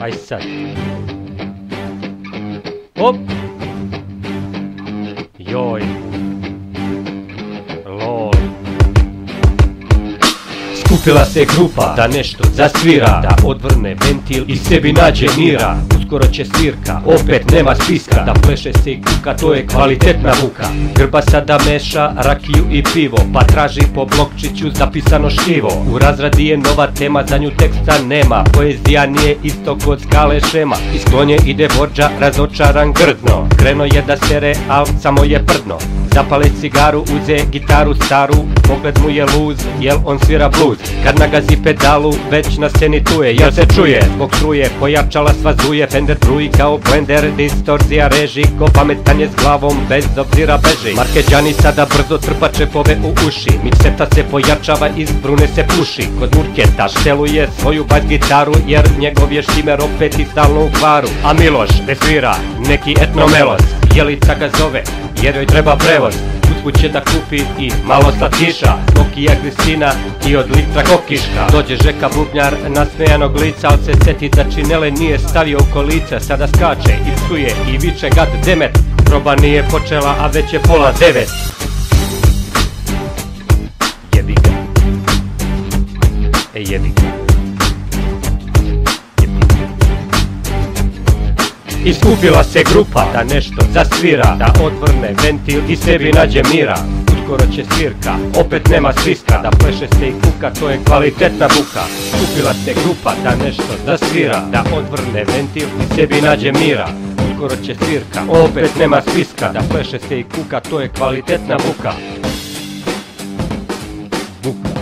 Aj sad. Op! Joj. Lol. Skupila se grupa da nešto zasvira Da odvrne ventil i sebi nađe mira Uskoro će svirka, opet nema spiska Da pleše se i kuka, to je kvalitetna vuka Grba sada meša rakiju i pivo Pa traži po blokčiću zapisano štivo U razradi je nova tema, za nju teksta nema. Poezija nije isto kod skale šema. Iz klonje ide vođa, razočaran grdno. Kreno je da sere, al samo je prdno Zapale cigaru, uze gitaru staru. Pogled mu je luz, jel on svira blues? Kad nagazi pedalu, već na sceni tu je Jel se čuje, zbog struje, pojačala sva zuje Fender bruji kao blender, distorzija reži Ko pametan je s glavom, bez obzira beži. Markeđani sada brzo trpa čepove u uši Mikseta se pojačava, iz brune se puši. Kod Murketa šteluje svoju bas gitaru Jer njegov je štimer opet i stalno u kvaru. A Miloš ne svira, neki etnomelos Jelica ga zove, jer joj treba prevoz. Usput će da kupi i malo slatkiša. Skokija Kristina i od litra kokiška. Dođe Žeka Bubnjar nasmejanog lica Al se seti da činele nije stavio u kolica Sada skače i psuje i viče gad demet Proba nije počela, a već je pola devet. Jebi ga. E jebi Iskupila se grupa da nešto zasvira Da otvrne ventil i sebi nađe mira. Uskoro će svirka, opet nema sviska Da pleše se i kuka, to je kvalitetna buka. Iskupila se grupa da nešto zasvira Da otvrne ventil i sebi nađe mira. Uskoro će svirka, opet nema sviska Da pleše se i kuka, to je kvalitetna buka. Buka.